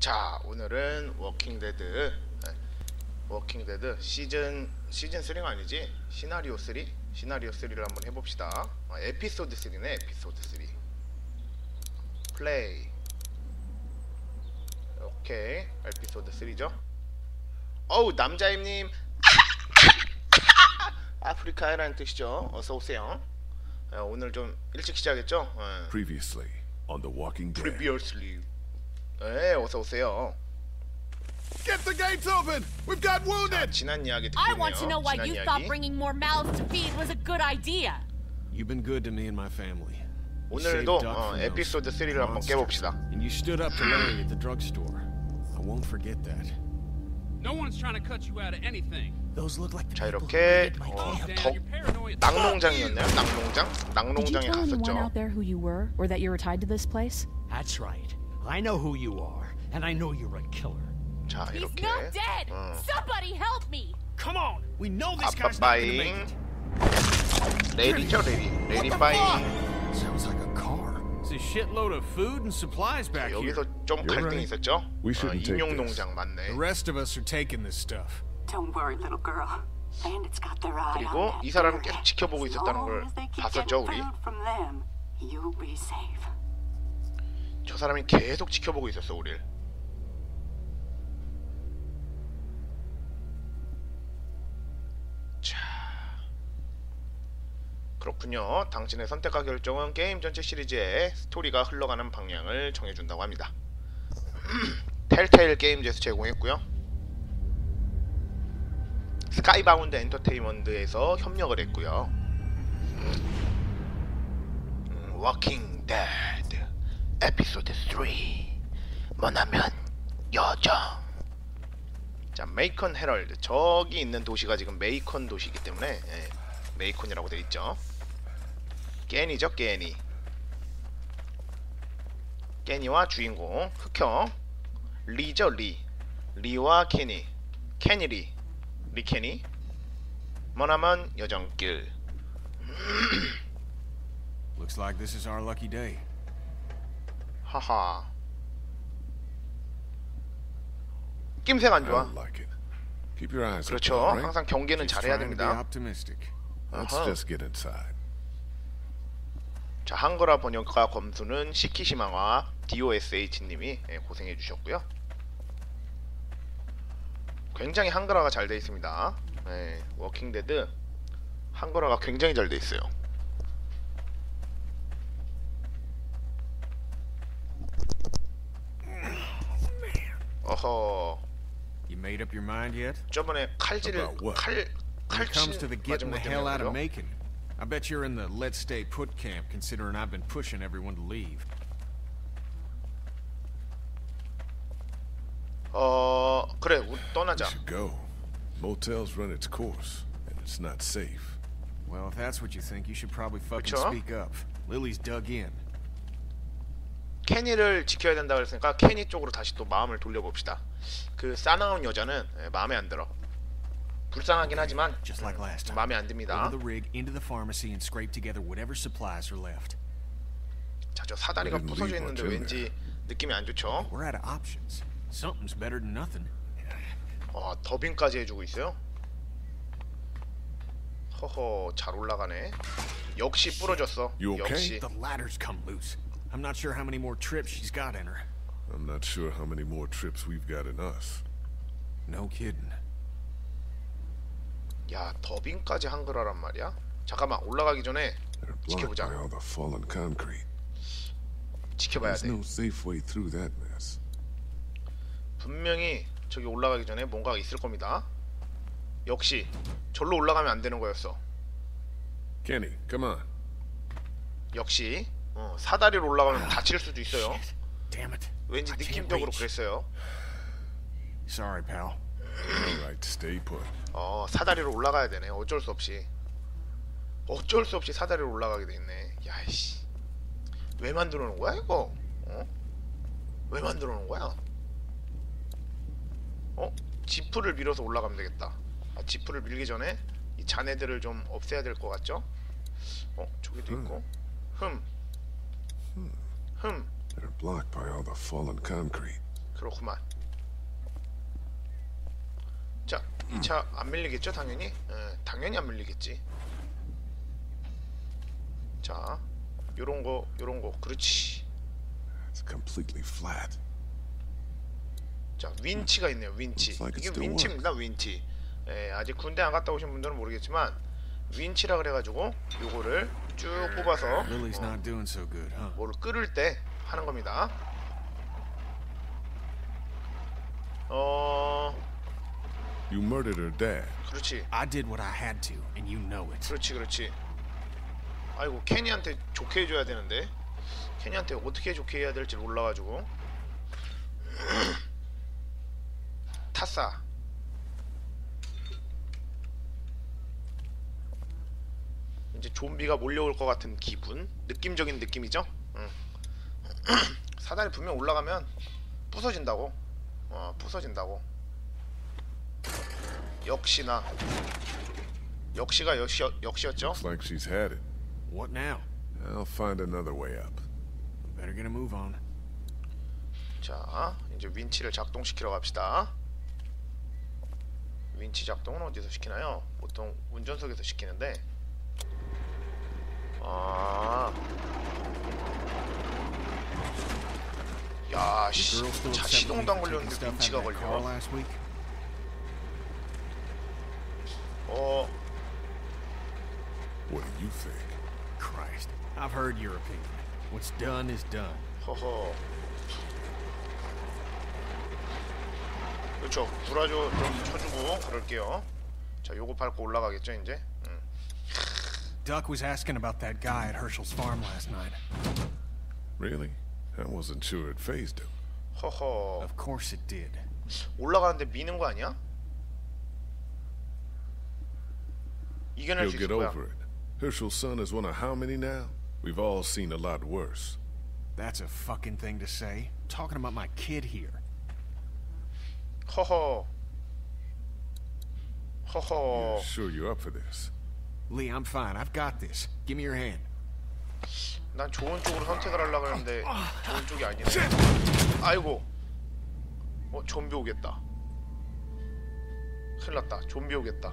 자 오늘은 워킹 데드 네, 워킹 데드 시즌 시즌 3가 아니지? 시나리오 3 시나리오 3를 한번 해봅시다. 아, 에피소드 3네 에피소드 3 플레이 오케이 에피소드 3죠. 어우 남자임님. 아프리카라는 뜻이죠. 어서 오세요. 네, 오늘 좀 일찍 시작했죠? 네. Previously on The Walking Dead. previously 네 어서 오세요 Get the gates open! We've got 자, wounded! 지난 이야기 I want to 듣겠네요. know why 지난 you 이야기. thought bringing more mouths to feed was a good idea. You've been good to me and my family. You 오늘도 saved Duck 어, from those 에피소드 3를 한번 monsters. 깨봅시다. And you stood up to Larry at the drugstore. I won't forget that. No one's trying to cut you out of anything. Those look like the 자 people who 이렇게 raided my 어, camp. Dan, 더 you're paranoid. 낙농장이었나요? 낙농장? Did you 낙농장에 tell anyone 갔었죠. out there who you were, or that you were tied to this place? That's right. I know who you are, and I know you're a killer. 자 He's 이렇게 not dead. 어, Somebody help me. Come on! We know this 아빠 guy's not gonna make 바잉 it. 레디죠 레디 레디 바잉 Sounds like a car. It's a shitload of food and supplies back here. 여기서 좀 You're 갈등이 right. 있었죠. We 어, shouldn't take 인용 this. 농장 맞네. The rest of us are taking this stuff. Don't worry, little girl. Bandits got their eye 그리고 on that 이 사람을 area. 계속 지켜보고 As 있었다는 long 걸 as they keep 봤었죠, 우리? getting food from them, you'll be safe. 저 사람이 계속 지켜보고 있었어 우리를. 자 그렇군요. 당신의 선택과 결정은 게임 전체 시리즈의 스토리가 흘러가는 방향을 정해준다고 합니다. 텔테일 게임즈에서 제공했고요. 스카이바운드 엔터테인먼트에서 협력을 했고요. 음, 워킹 데드 에피소드 3 뭐냐면 여정. 자 메이컨 헤럴드. 저기 있는 도시가 지금 메이컨 도시이기 때문에 예, 메이컨이라고 되어 있죠. 케니죠 케니. 케니와 주인공. 흑형. 리죠 리. 리와 케니. 케니 리. 리케니. 머나먼 여정길. Looks like this is our lucky day. 하하 낌새가 안 좋아 그렇죠? 항상 경계는 잘해야 됩니다 Uh-huh. 자 한글화 번역가 검수는 시키시마와 DOSH님이 예, 고생해 주셨고요 굉장히 한글화가 잘 돼 있습니다 예, 워킹데드 한글화가 굉장히 잘 돼 있어요 어허 You made up your mind yet? 저번에 칼질을 About what? 칼 When it comes 칼질 to the 맞은 getting the 것 hell out of 때문에 Macon, I bet you're in the let's stay put camp considering I've been pushing everyone to leave. 어 그래 우리 We 떠나자 should go. Motel's run its course, and it's not safe. Well, if that's what you think, you should probably fucking 그쵸? speak up. Lily's dug in. 케니를 지켜야 된다 그랬으니까 케니 쪽으로 다시 또 마음을 돌려봅시다. 그 싸나운 여자는 예, 마음에 안 들어. 불쌍하긴 하지만 time. 마음에 안 듭니다. 자, 저 사다리가 부서져 있는데 왠지 느낌이 안 좋죠. 어, 더빙까지 해주고 있어요. 허허, 잘 올라가네. 역시 부러졌어. 역시. I'm not sure how many more trips she's got in her. I'm not sure how many more trips we've got in us. No kidding. 야, 더빙까지 한글화란 말이야? 잠깐만, 올라가기 전에 지켜보자. by all the fallen concrete. 지켜봐야 There's 돼. no safe way through that mess. 분명히 저기 올라가기 전에 뭔가가 있을 겁니다. 역시 절로 올라가면 안 되는 거였어. Kenny, come on. 역시 어, 사다리로 올라가면 다칠 수도 있어요. 왠지 느낌적으로. 그랬어요. Sorry, pal. Right, stay put. 어 사다리로 올라가야 되네. 어쩔 수 없이. 어쩔 수 없이 사다리로 올라가게 돼 있네. 야이씨. 왜 만들어 놓은 거야 이거? 어? 왜 만들어 놓은 거야? 어? 지프를 밀어서 올라가면 되겠다. 아, 지프를 밀기 전에 이 잔해들을 좀 없애야 될 것 같죠? 어 저기도 있고. 흠. 흠. They're blocked by all the fallen concrete. 그렇구만. 자, 2차 안 밀리겠죠, 당연히? 예, 당연히 안 밀리겠지. 자, 요런 거, 요런 거, 그렇지. It's completely flat. 자, 윈치가 있네요, 윈치. 이게 윈치입니다, 윈치. 예, 아직 군대 안 갔다 오신 분들은 모르겠지만 윈치라 그래가지고 요거를 쭉 뽑아서 어, not doing so good, huh? 뭐를 끓을 때 하는 겁니다. 어, You murdered her dad. 그렇지. I did what I had to, and you know it. 그렇지 그렇지 아이고 케니한테 좋게 해줘야 되는데 케니한테 어떻게 좋게 해야 될지 몰라가지고 타싸 이제 좀비가 몰려올 것 같은 기분 느낌적인 느낌이죠 응. 사다리 분명 올라가면 부서진다고 어 부서진다고 역시나 역시가 역시 역시였죠. Looks like she's had it. What now? I'll find another way up. Better get a move on. 자, 이제 윈치를 작동시키러 갑시다. 윈치 작동은 어디서 시키나요? 보통 운전석에서 시키는데. 아. 야, 씨. for taking 걸렸는데 car 걸려. 어, What do you think? Christ. I've heard your opinion. What's done is done. 허허. 그렇죠. 브라조 좀 쳐주고 그럴게요. 자, 요거 밟고 올라가겠죠, 이제. 음. Duck was asking about that guy at Herschel's farm last night. Really? I wasn't sure it phased him. 허허. Of course it did. 올라가는데 미는 거 아니야? 이겨낼 He'll 수 get 있을 거야. over it. Herschel's son is one of how many now? We've all seen a lot worse. That's a fucking thing to say. Talking about my kid here. 허허. 허허. Sure you're up for this? Lee, I'm fine. I've got this. Give me your hand. 난 좋은 쪽으로 선택을 하려고 했는데 좋은 쪽이 아니네. 아이고. 어, 좀비 오겠다. 큰일 났다. 좀비 오겠다.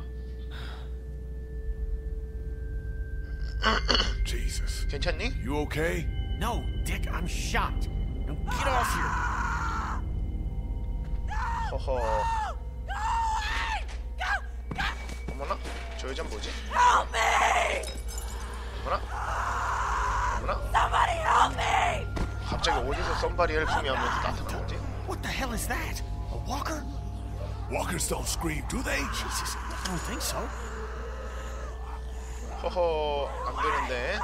Jesus. 괜찮니? You okay? No, Dick, I'm shot. Now get off here. 허허. 저 여잔 뭐지? 어머나? 어머나? 갑자기 어디서 썸바리 헬프미 하면서 나타난 거지? What the hell is that? A walker? Walkers don't scream, do they? Jesus, I don't think so. 허허 안 되는데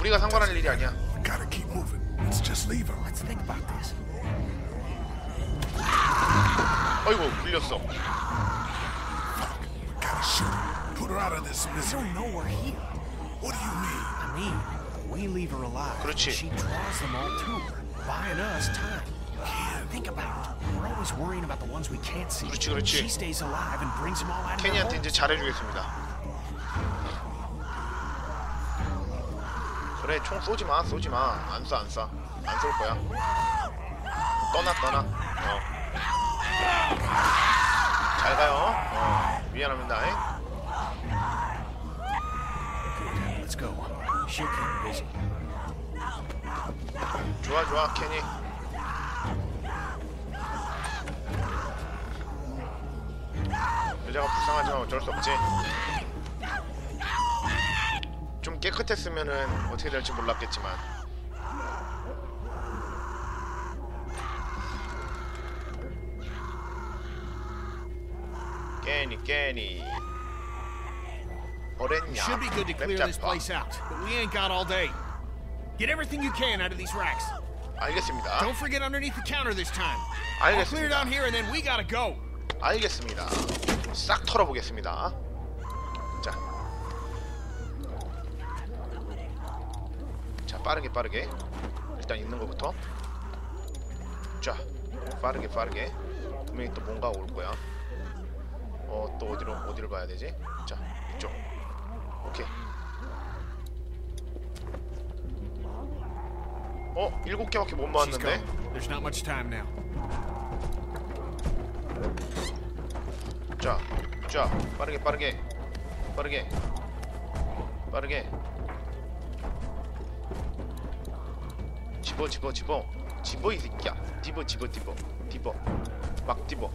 우리가 상관할 일이 아니야 gotta keep moving. Let's just leave her. Let's think about this. gotta shoot her. Out of this I misery. don't know we're here. What do you mean? I mean, we leave her alive. 그렇지. She draws them all to her, buying us time. Think about it. We're always worrying about the ones we can't see. 그렇지, 그렇지. She stays alive and brings them all out 케니한테. 이제 잘해주겠습니다 그래 총 쏘지 마 쏘지 마 안 쏴 안 쏴 안 쏠 거야 떠나 떠나 어. 잘 가요 어. 미안합니다 잉? Let's go. She'll keep busy. 좋아 좋아 케니. 여자가 불쌍하지만 어쩔 수 없지. 좀 깨끗했으면은 어떻게 될지 몰랐겠지만. 깨니 깨니 어랬냐 Should be good to clear this 랩잡아. place out, but we ain't got all day. Get everything you can out of these racks. 알겠습니다 Don't forget underneath the counter this time. I'll clear 알겠습니다 down here and then we gotta go. 알겠습니다. 싹 털어보겠습니다. 자, 자 빠르게 빠르게 일단 있는 것부터. 자, 빠르게 빠르게. 분명히 또 뭔가 올 거야. 어, 또 어디로 어디를 가야 되지? 자, 이쪽. 오케이. 어 일곱 개밖에 못 She's 모았는데. gone. There's not much time now. 자, 자, 빠르게, 빠르게, 빠르게, 빠르게. 집어, 집어, 집어, 집어 이 새끼야. 집어, 집어, 집어, 집어, 막 집어.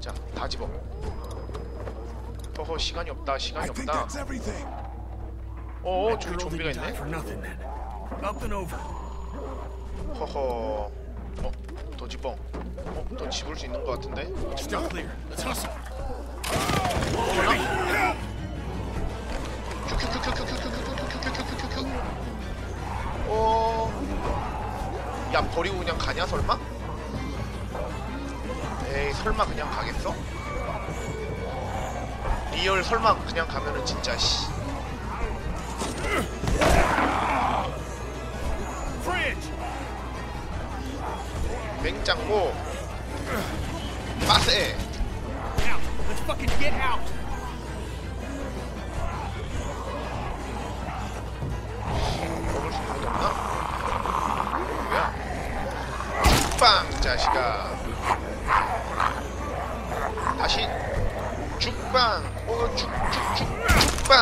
자, 다 집어. 허허 시간이 없다 시간이 없다. 어어 어, 저기 좀비가 있네. 허허. 어 도지뻥 어? 더 집을 수 있는 것 같은데? 어... 야 버리고 그냥 가냐 설마? 에이 설마 그냥 가겠어? 리얼 설마 그냥 가면은 진짜 씨. 맹장고 빠세. 먹을 수 있는 게 없나? 뭐야? 죽빵 자식아. 다시 죽빵. 어 죽 죽 죽 죽빵.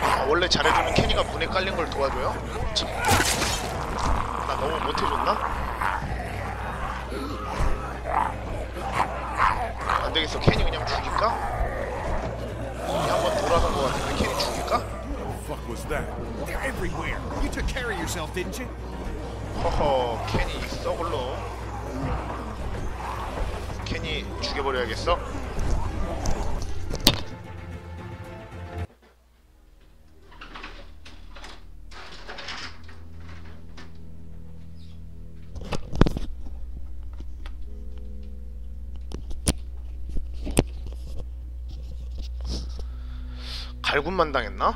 아, 원래 잘해주는 캐니가 문에 깔린 걸 도와줘요? 참. 나 너무 못해줬나? 안 되겠어 캐니 그냥 죽일까? 한번 돌아선 것 같은데 캐니 죽일까? Fuck was that? They're everywhere. You took care of yourself, didn't you? 허허 캐니 있어 홀로 캐니 죽여버려야겠어 갈굼만 당했나?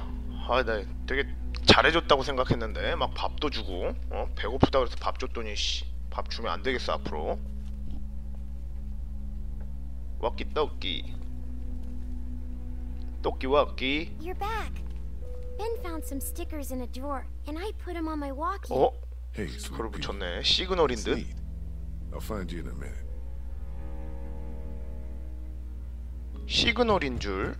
아, 나 되게 잘해줬다고 생각했는데 막 밥도 주고 어 배고프다 그래서 밥 줬더니 씨, 밥 주면 안 되겠어 앞으로. 왁기 떡기 떡기 왁기 You're back. Ben found some stickers in a drawer, and I put them on my walkie. 어 Hey, sweet 그걸 pea. 붙였네 시그널인 It's 듯 neat. I'll find you in a minute. 시그널인 줄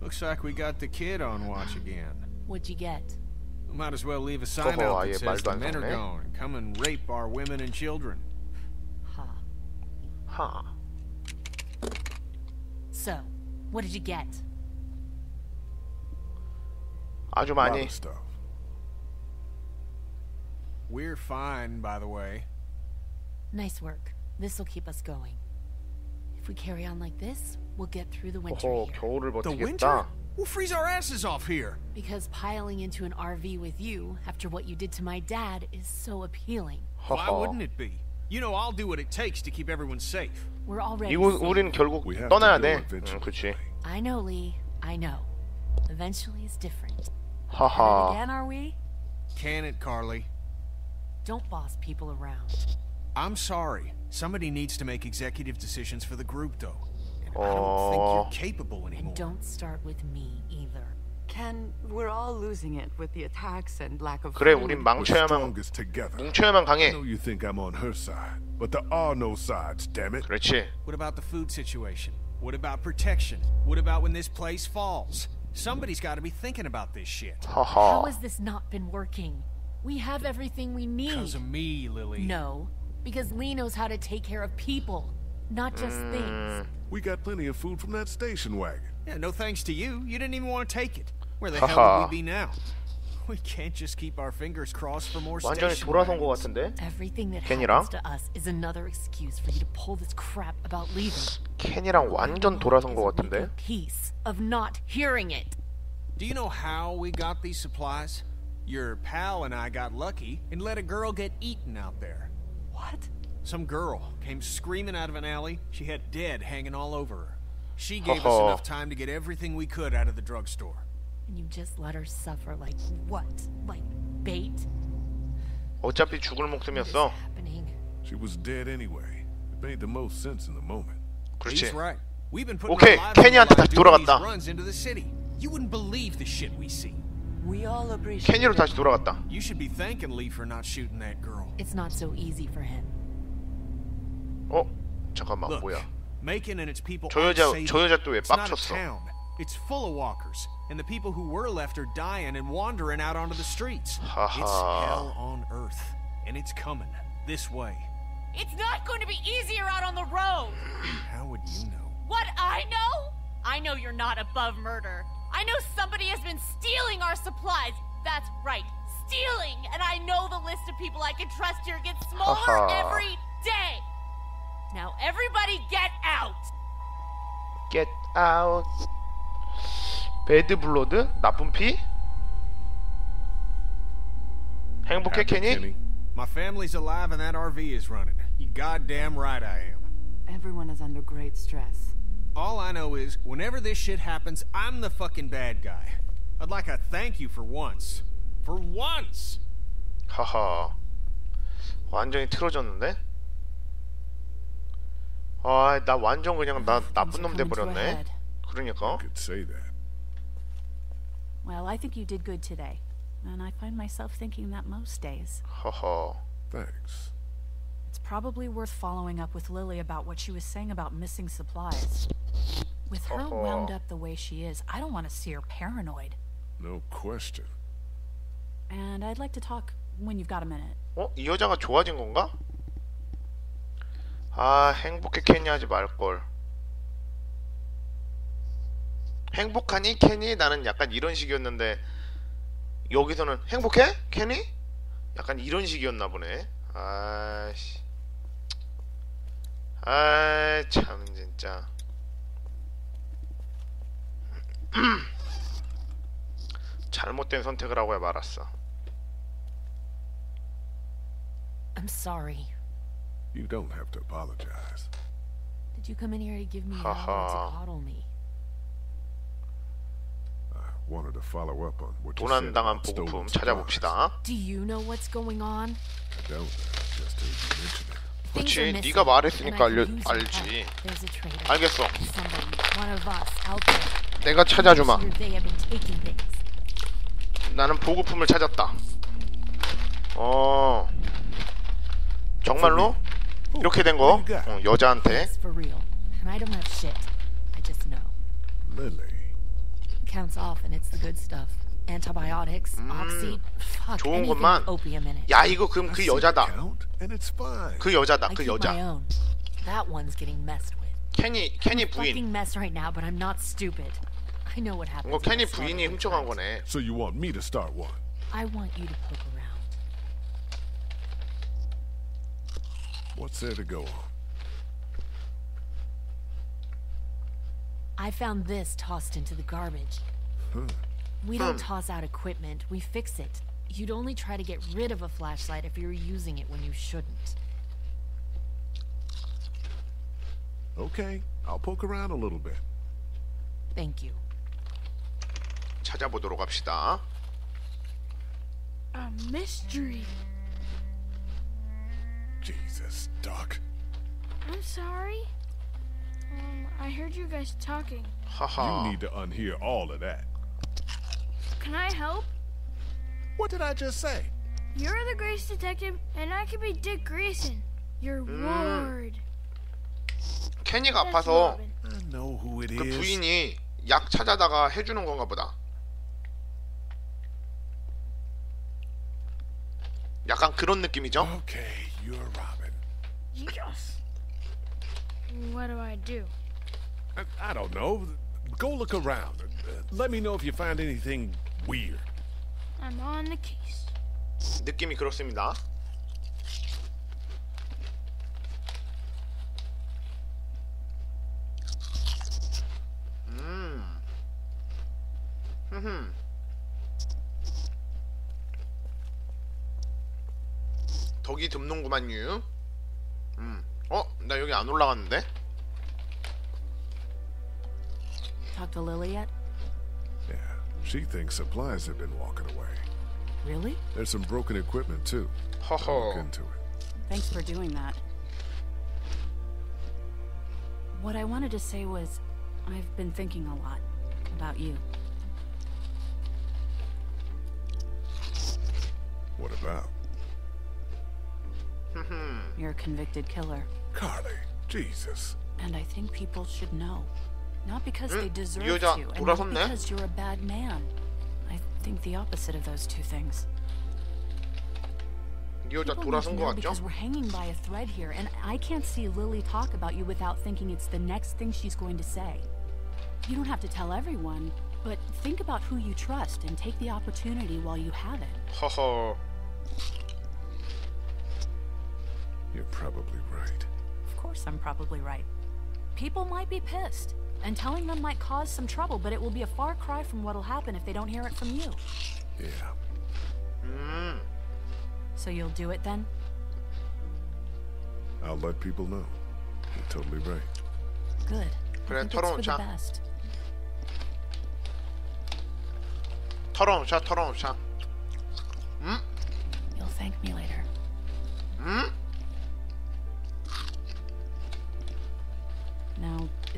Looks like we got the kid on watch again. What'd you get? We might as well leave a sign 어허, out 아예 that says 말도 the 안 men are 섞네. gone. Come and rape our women and children. Huh. 하 So, what did you get? 아주 A lot 많이 of stuff. We're fine, by the way. Nice work. This'll keep us going. If we carry on like this, we'll get through the winter 어허 here. 겨울을 The winter? 버티겠다 We'll freeze our asses off here. Because piling into an RV with you after what you did to my dad is so appealing. Why 허허 wouldn't it be? You know I'll do what it takes to keep everyone safe. We're already 이거 safe. 우리는 결국 We have 떠나야 to 돼 go 응, eventually. 그치 I know, Lee. I know. Eventually is different. 하하 Again, are we? Can it, Carly? Don't boss people around. I'm sorry. Somebody needs to make executive decisions for the group, though. And I don't Oh. think you're capable And anymore. don't start with me either. Ken, we're all losing it with the attacks and lack of 그래 food. 우린 We're 망쳐야만 strongest together. 뭉쳐야만 I 강해 know you think I'm on her side, but there are no sides, damn it. 그렇지 What about the food situation? What about protection? What about when this place falls? Somebody's got to be thinking about this shit. How 하하 has this not been working? We have everything we need. Because of me, Lily. No, because Lee knows how to take care of people, not just things. We got plenty of food from that station wagon. Yeah, no thanks to you. You didn't even want to take it. Where the hell Haha. would we be now? We can't just keep our fingers crossed for more 완전히 station 돌아선 것 wagons. 같은데 Everything that 켄이랑? happens to us is another excuse for you to pull this crap about leaving. 켄이랑 완전 돌아선 것 Is a 같은데 bigger piece of not hearing it. Do you know how we got these supplies? Your pal and I got lucky and let a girl get eaten out there. What? Some girl came screaming out of an alley. She had dead hanging all over her. She gave us Ho-ho. enough time to get everything we could out of the drugstore. And you just let her suffer like what? Like bait? 어차피 죽을 What is 목숨이었어 happening? She was dead anyway. It made the most sense in the moment. 그렇지 He's right. We've been putting 오케이, our lives on the 케니한테 line 다시 doing these 돌아갔다. runs into the city. You wouldn't believe the shit we see. We all appreciate 케니로 it. 다시 돌아갔다. You should be thanking Lee for not shooting that girl. It's not so easy for him. 어? 잠깐만 Look, 뭐야? Macon and its people 저 aren't 여자 saving. 저 여자 또 왜 It's not a 빡쳤어? town. It's full of walkers, and the people who were left are dying and wandering out onto the streets. 하하. It's hell on earth, and it's coming this way. It's not going to be easier out on the road. How would you know? What I know? I know you're not above murder. I know somebody has been stealing our supplies. That's right, stealing. And I know the list of people I can trust here gets smaller Haha. every day. Now everybody get out. Get out. 배드 블러드? 나쁜 피? 행복해 Happy, 케니? Kenny? My family's alive and that RV is running. You goddamn right I am. Everyone is under great stress. All I know is, whenever this shit happens, I'm the fucking bad guy. I'd like a thank you for once. For once! 하하. 완전히 틀어졌는데? 아, 나 완전 그냥 나 나쁜 놈 돼 버렸네. head. 그러니까. Well, I think you did good today. And I find myself thinking that most days. 허허. Thanks. It's probably worth following up with Lily about what she was saying about missing supplies. With her wound up the way she is, I don't want to see her paranoid. No question. And I'd like to talk when you've got a minute. 어? 이 여자가 좋아진 건가? 아, 행복해 케니 하지 말걸. 행복하니 케니? 나는 약간 이런 식이었는데 여기서는 행복해? 케니? 약간 이런 식이었나 보네. 아씨. 아이 참 진짜. 잘못된 선택을 하고야 말았어. I'm sorry. You don't have to apologize. Did you come in here to give me or Haha. to coddle me? I wanted to follow up on what you said 도난당한 about stolen 보급품 supplies. 찾아봅시다. Do you know what's going on? I don't. Just heard you mention it. Things are 그렇지, missing, 네가 말했으니까 and I 알려, could use your 알지. help. There's a traitor. 알겠어. Somebody, one of us, out there. 내가 찾아주마. Here they have been taking things. 나는 보급품을 찾았다. 어, 정말로 이렇게 된 거? 어, 여자한테. Counts off and it's the good stuff. Antibiotics, oxy, fuck, 좋은 것만. opium in it. 야 이거 그럼 그 여자다. count, and it's fine. 그 여자다. 그 여자. That one's getting messed with. 케니 Fucking 부인. mess right now, but I'm not stupid. I know what I start a 부인이 훔쳐간. 거네. So you want me to start one? I want you to poke around. What's there to go on? I found this tossed into the garbage. We don't Hmm. toss out equipment, we fix it. You'd only try to get rid of a flashlight if you were using it when you shouldn't. Okay, I'll poke around a little bit. Thank you. 찾아보도록 합시다. A mystery. Jesus, Doc. I'm sorry. Um, I heard you guys talking. 하하. You need to unhear all of that. Can I help? What did I just say? You're the Grace detective, and I could be Dick Grayson, your ward. 케니가 아파서. I know who it 그 is. 부인이 약 찾아다가 해주는 건가 보다. 약간 그런 느낌이죠? Okay, you're Robin. Yes. What do I do? I, I don't know. Go look around. Uh, Let me know if you find anything weird. I'm on the case. 느낌이 그렇습니다. 덕이 듬는구만요. 음. 어? 나 여기 안 올라갔는데? Talk to Lily yet? Yeah, she thinks supplies have been walking away. Really? There's some broken equipment too. I'll look 허허. into it. Thanks for doing that. What I wanted to say was, I've been thinking a lot about you. What about? You're a convicted killer. Carly, Jesus. And I think people should know. Not because they deserve you, and not because you're a bad man. I think the opposite of those two things. Because we're hanging by a thread here, and I can't see Lily talk about you without thinking it's the next thing she's going to say. You don't have to tell everyone, but think about who you trust and take the opportunity while you have it. Ho ho. You're probably right. Of course, I'm probably right. People might be pissed, and telling them might cause some trouble, but it will be a far cry from what'll happen if they don't hear it from you. Yeah. 음. So you'll do it then? I'll let people know. You're totally right. Good. 그래, I think it's for the 털어놓자. best. 털어놓자 털어놓자.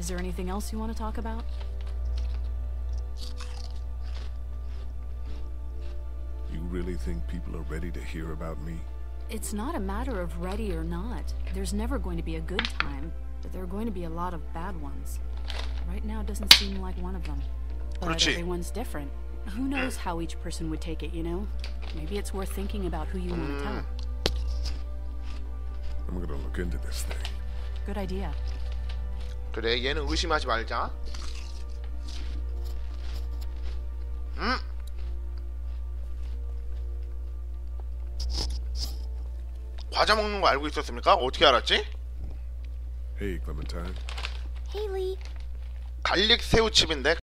Is there anything else you want to talk about? You really think people are ready to hear about me? It's not a matter of ready or not. There's never going to be a good time, but there are going to be a lot of bad ones. Right now doesn't seem like one of them. But everyone's different. Who knows how each person would take it, you know? Maybe it's worth thinking about who you mm. want to tell. I'm gonna look into this thing. Good idea. 그래 얘는 의심하지 말자. 음? 과자 먹는 거 알고 있었습니까? 어떻게 알았지? Hey, Clementine. Haley, 갈릭 새우칩인데